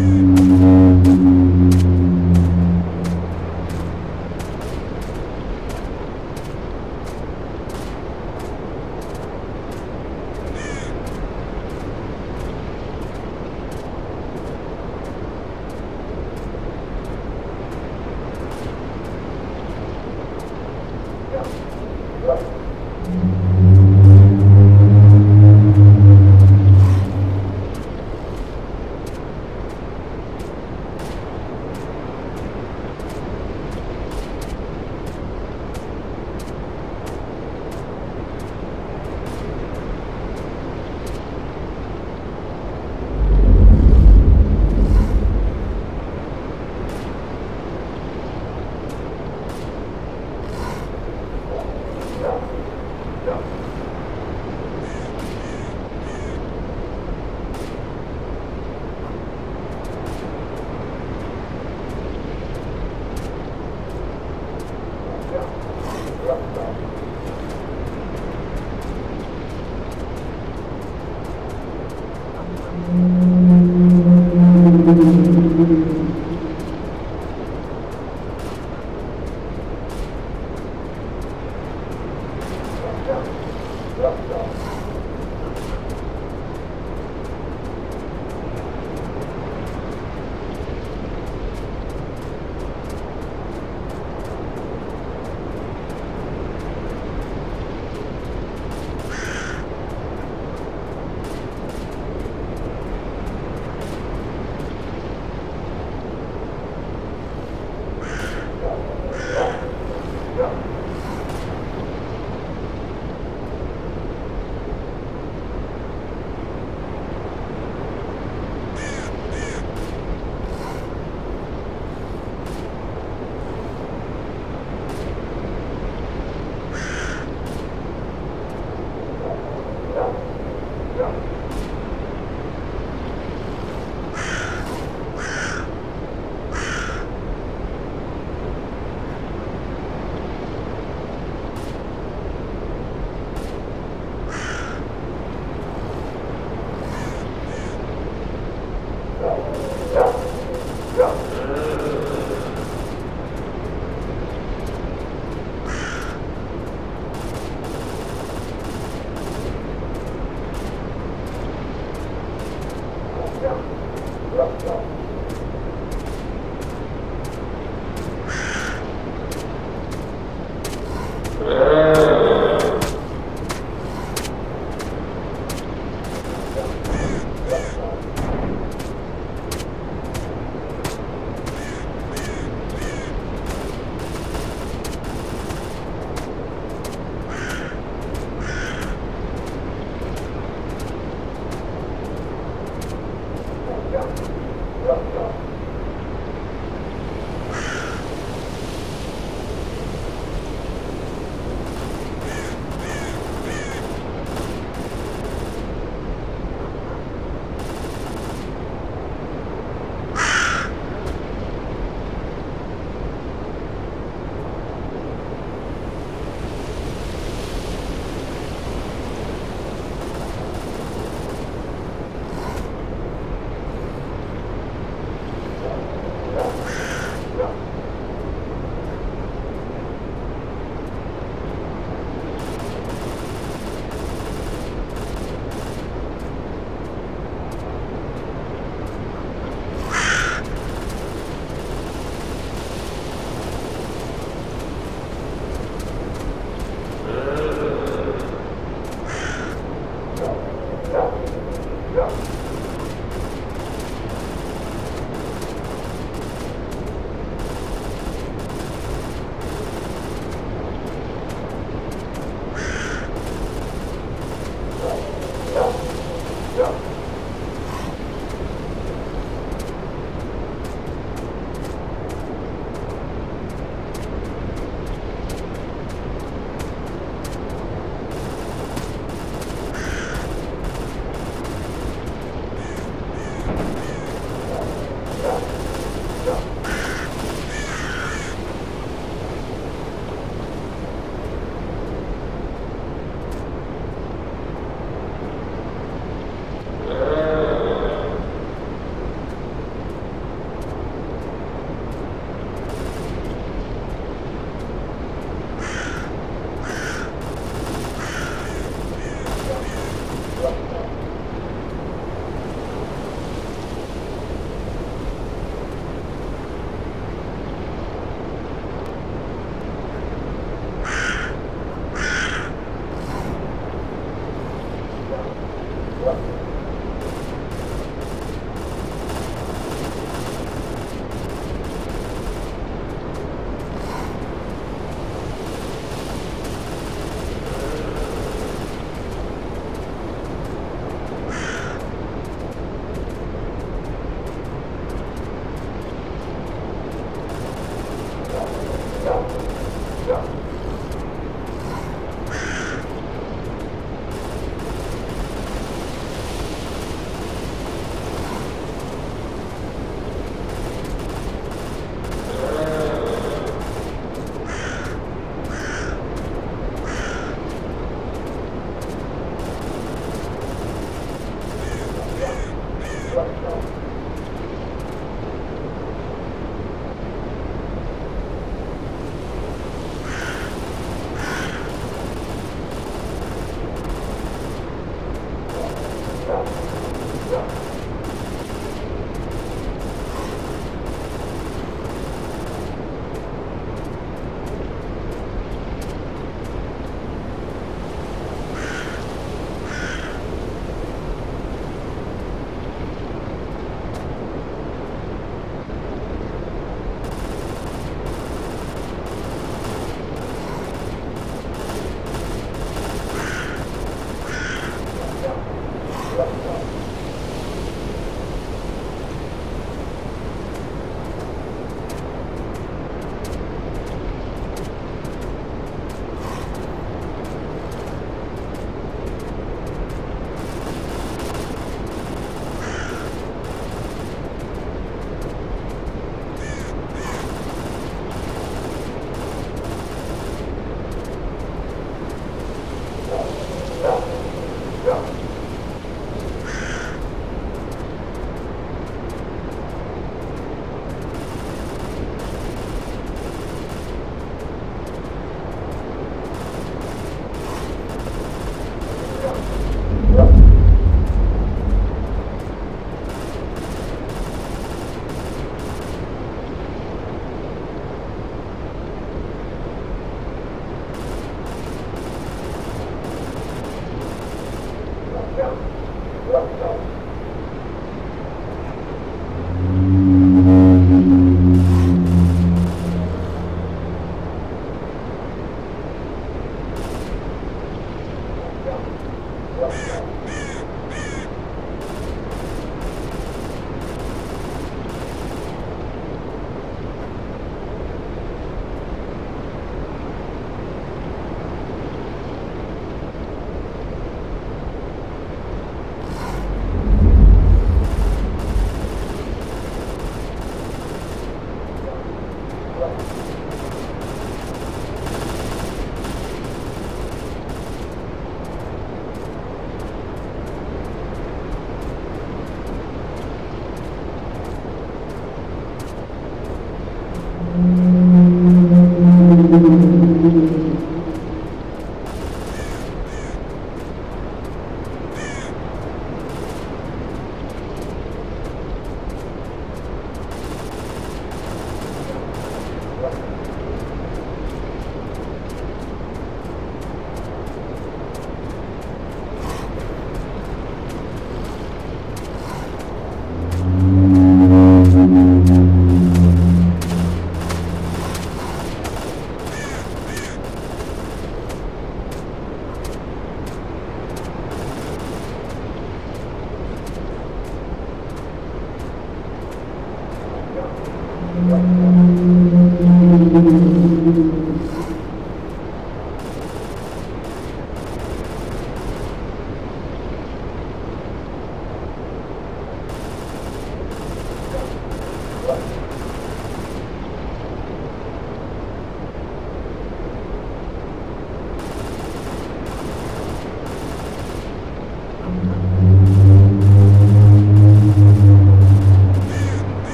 Yeah.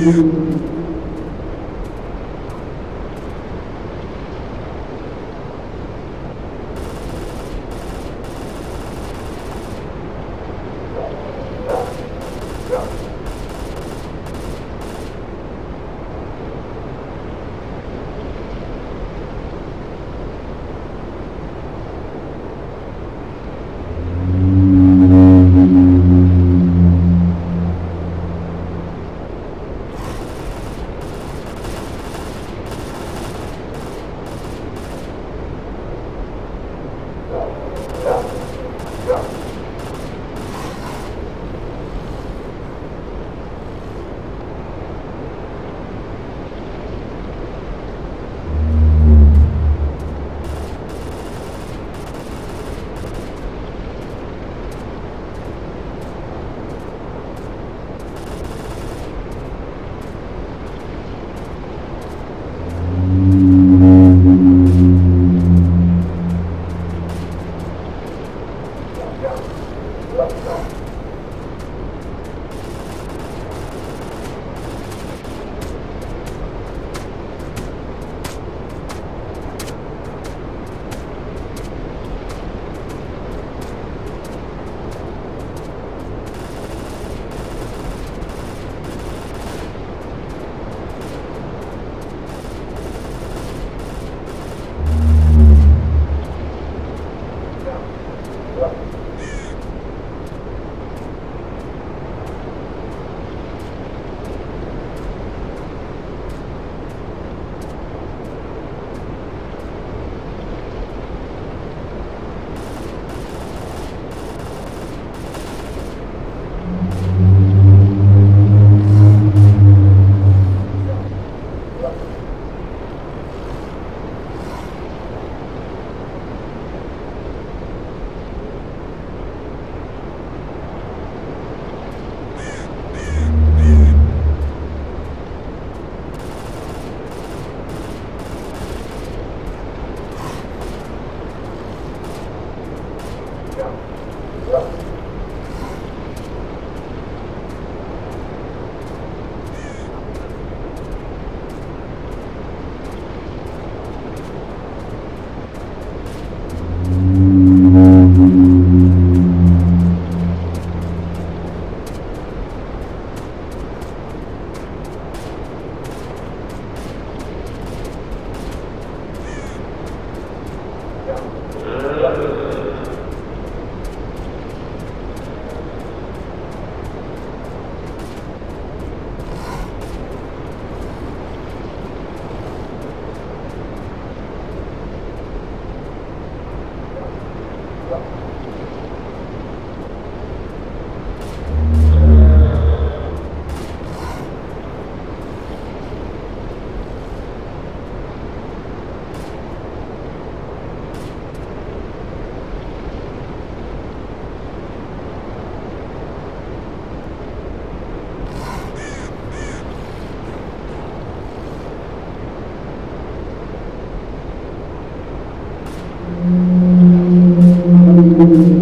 you. Right.